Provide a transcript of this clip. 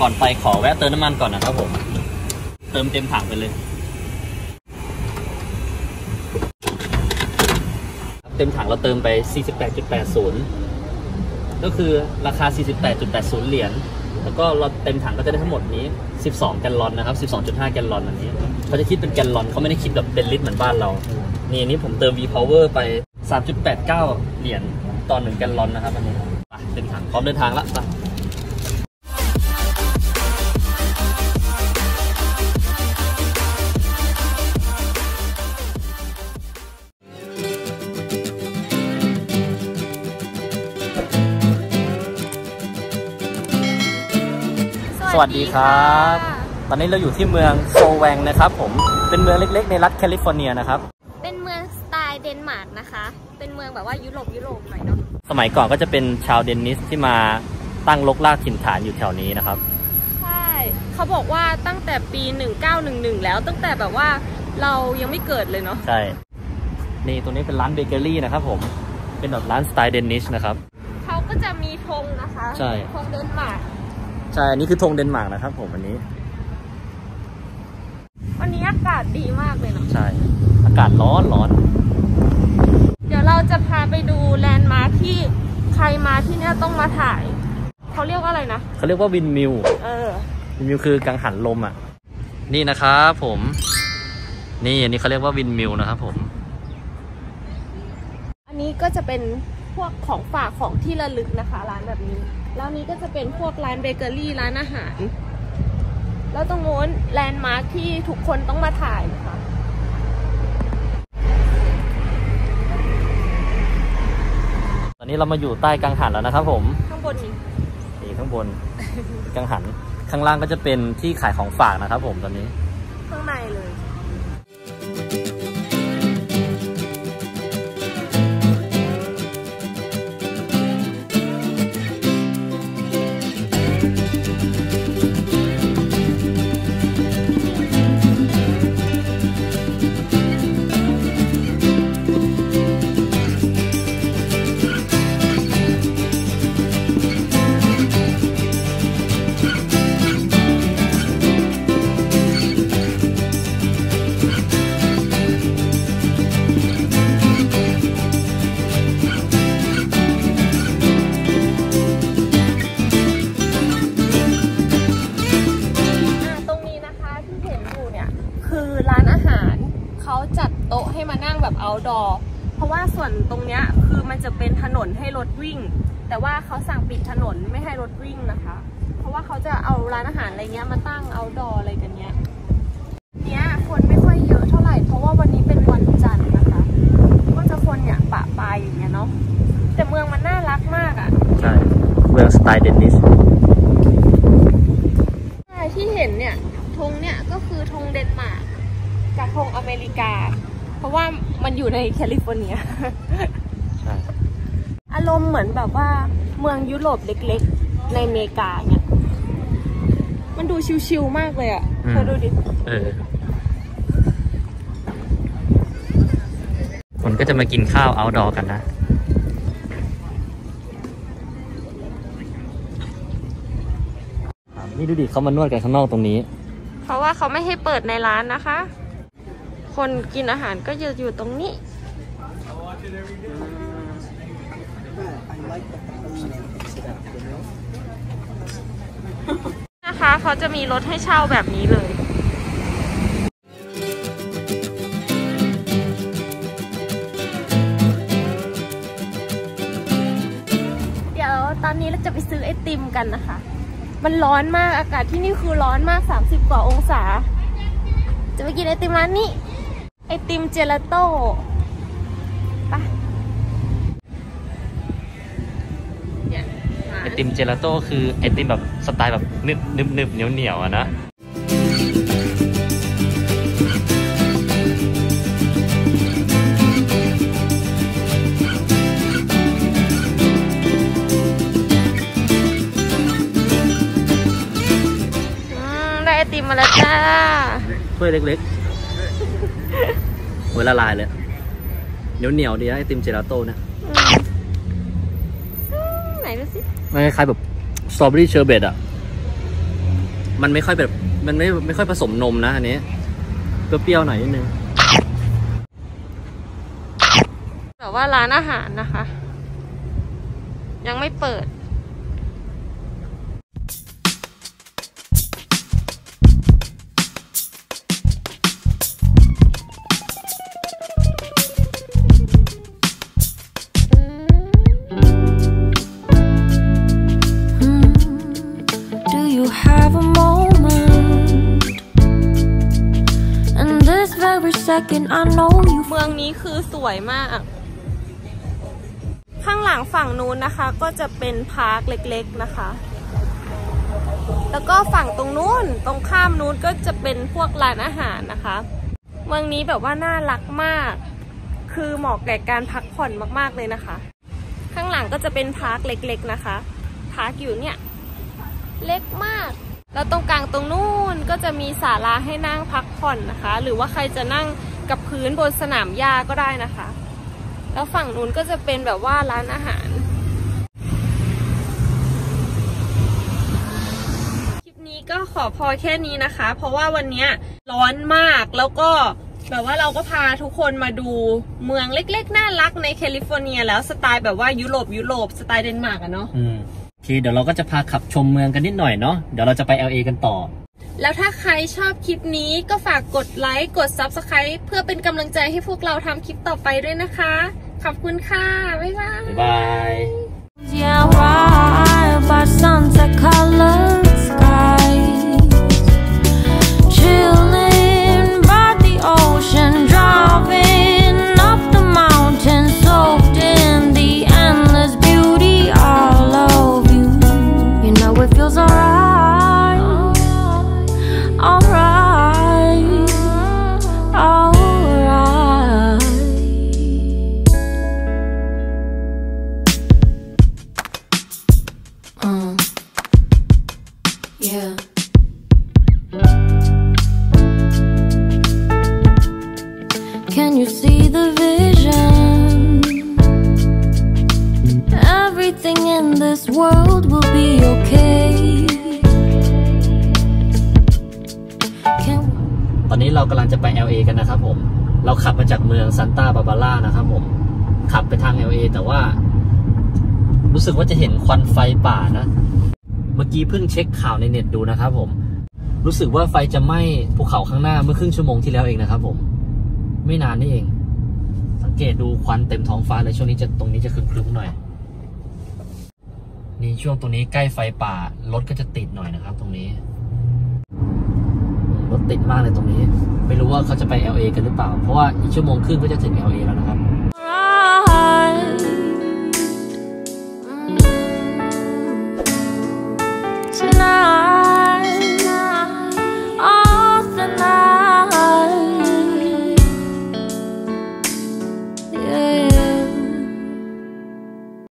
ก่อนไปขอแวะเติมน้ำมันก่อนนะครับผม เติมเต็มถังไปเลย เต็มถังเราเติมไป 48.80 ก็คือราคา 48.80 เหรียญ แล้วก็เราเต็มถังก็จะได้ทั้งหมดนี้ 12 แกลลอนนะครับ 12.5 แกลลอนอันนี้ เขาจะคิดเป็นแกลลอน เขาไม่ได้คิดแบบเป็นลิตรเหมือนบ้านเรา นี่อันนี้ผมเติม V Power ไป 3.89 เหรียญต่อ1แกลลอนนะครับอันนี้ไปเต็มถังพร้อมเดินทางละไป สวัสดีครับ ตอนนี้เราอยู่ที่เมืองโซแวงนะครับผม เป็นเมืองเล็กๆ ในรัฐแคลิฟอร์เนียนะครับ เป็นเมืองสไตล์เดนมาร์กนะคะ เป็นเมืองแบบว่ายุโรปยุโรปหน่อยเนาะ สมัยก่อนก็จะเป็นชาว Danish ที่มาตั้งรกรากถิ่นฐานอยู่แถวนี้นะครับ ใช่ เขาบอกว่าตั้งแต่ปี 1911 แล้ว ตั้งแต่แบบว่าเรายังไม่เกิดเลยเนาะ ใช่ นี่ตรงนี้เป็นร้านเบเกอรี่นะครับผม เป็นแบบร้านสไตล์ Danish นะครับ เขาก็จะมีธงนะคะ ใช่ ธงเดนมาร์ก ใช่ อันนี้คือธงเดนมาร์กนะครับผมวันนี้ วันนี้อากาศดีมากเลยเนาะ ใช่ อากาศร้อนร้อน เดี๋ยวเราจะพาไปดูแลนด์มาร์คที่ใครมาที่เนี่ยต้องมาถ่าย เขาเรียกว่าอะไรนะ เขาเรียกว่า windmill เออ windmill คือกังหันลมอะ นี่นะครับผม นี่อันนี้เขาเรียกว่า windmill นะครับผม อันนี้ก็จะเป็น พวกของฝากของที่ระลึกนะคะ ร้านแบบนี้ แล้วนี้ก็จะเป็นพวกร้านเบเกอรี่ร้านอาหาร แล้วตรงโน้นแลนด์มาร์คที่ทุกคนต้องมาถ่ายนะคะตอนนี้เรามาอยู่ใต้กังหันแล้วนะครับผมข้างบนนี้นี่ข้างบน กังหัน ข้างล่างก็จะเป็นที่ขายของฝากนะครับผมตอนนี้ ข้างในเลย โต๊ะให้มานั่งแบบ outdoor เพราะว่าส่วนตรงเนี้ยคือมันจะเป็นถนนให้รถวิ่ง แต่ว่าเขาสั่งปิดถนนไม่ให้รถวิ่งนะคะ เพราะว่าเขาจะเอาร้านอาหารอะไรเงี้ยมาตั้ง outdoor อะไรกันเนี้ยเนี้ยคนไม่ค่อยเยอะเท่าไหร่เพราะว่าวันนี้เป็นวันจันทร์นะคะ ก็จะคนเนี่ยปะปายอย่างเงี้ยเนาะแต่เมืองมันน่ารักมากอะ่ะใช่เมืองสไตล์เดนนิสใช่ที่เห็นเนี่ยธงเนี่ยก็คือธงเดนมาร์กกับธงอเมริกาเพ ราะว่ามันอยู่ในแคลิฟอร์เนียใช่อารมณ์เหมือนแบบว่าเมืองยุโรปเล็กๆ ในอเมริกาเนี่ย มันดูชิวๆมากเลยอะ่ะเธอดูดิเออคนก็จะมากินข้าว outdoor กันนะนี่ดูดิเขามานวดกันข้างนอกตรงนี้ เพราะว่าเขาไม่ให้เปิดในร้านนะคะ คนกินอาหารก็จะอยู่ตรงนี้ นะคะเขาจะมีรถให้เช่าแบบนี้เลยเดี๋ยวตอนนี้เราจะไปซื้อไอติมกันนะคะ มันร้อนมาก อากาศที่นี่คือร้อนมาก 30 กว่าองศา จะไปกินไอติมร้านนี้ ไอติมเจลาโต้ไปเนี่ยมาไอติมเจลาโต้คือไอติมแบบสไตล์แบบนึบนึบนึบเหนียวเหนียวๆอะนะอืมได้ไอติมมาแล้วจ้าถ้วยเล็กๆ เวลาลายเลยเหนียวเหนียวๆดีนะไอติมเจลาโต้เนะอืมอืมไหนดูสิมันคล้ายๆแบบสตรอเบอรี่เชอร์เบตอะมันไม่ค่อยแบบ มันไม่ไม่ค่อยผสมนมนะอันนี้เปรี้ยวๆหน่อยนิดนึงแบบว่าร้านอาหารนะคะ ยังไม่เปิด have a moment? And this very second, I know you เมืองนี้คือสวยมาก ข้างหลังฝั่งนู้นนะคะ ก็จะเป็น park เล็กๆนะคะ แล้วก็ฝั่งตรงนู้นตรงข้ามนู้นก็จะเป็นพวกร้านอาหารนะคะ เมืองนี้แบบว่าน่ารักมาก คือเหมาะแก่การพักผ่อนมากๆเลยนะคะ ข้างหลังก็จะเป็น park เล็กๆนะคะ park อยู่เนี่ย เล็กมาก แล้วตรงกลางตรงนู้นก็จะมีศาลาให้นั่งพักผ่อนนะคะ หรือว่าใครจะนั่งกับพื้นบนสนามหญ้าก็ได้นะคะ แล้วฝั่งนู้นก็จะเป็นแบบว่าร้านอาหาร คลิปนี้ก็ขอพอแค่นี้นะคะ เพราะว่าวันนี้ร้อนมากแล้วก็แบบว่าเราก็พาทุกคนมาดูเมืองเล็กๆ น่ารักในแคลิฟอร์เนีย แล้วสไตล์แบบว่ายุโรปยุโรปสไตล์เดนมาร์กอะเนาะ คเดี๋ยวเราก็จะพาขับชมเมืองกันนิดหน่อยเนาะเดี๋ยวเราจะไป LA กันต่อ แล้วถ้าใครชอบคลิปนี้ก็ฝากกดไลค์กด Subscribe เพื่อเป็นกำลังใจให้พวกเราทำคลิปต่อไปด้วยนะคะ ขอบคุณค่ะ บ๊ายบาย บ๊ายบาย ผมขับไปทาง LA แต่ว่า รู้สึกว่าจะเห็นควันไฟป่านะ เมื่อกี้เพิ่งเช็คข่าวในเน็ตดูนะครับผม รู้สึกว่าไฟจะไหม้ภูเขาข้างหน้าเมื่อครึ่งชั่วโมงที่แล้วเองนะครับผม ไม่นานนี่เอง สังเกตดูควันเต็มท้องฟ้าเลยช่วงนี้จะตรงนี้จะครึ้มๆหน่อย นี่ช่วงตรงนี้ใกล้ไฟป่ารถก็จะติดหน่อยนะครับ ตรงนี้รถติดมากเลยตรงนี้ ไม่รู้ว่าเขาจะไป LA กันหรือเปล่า เพราะว่าอีกชั่วโมงครึ่งก็จะถึง LA แล้วนะครับ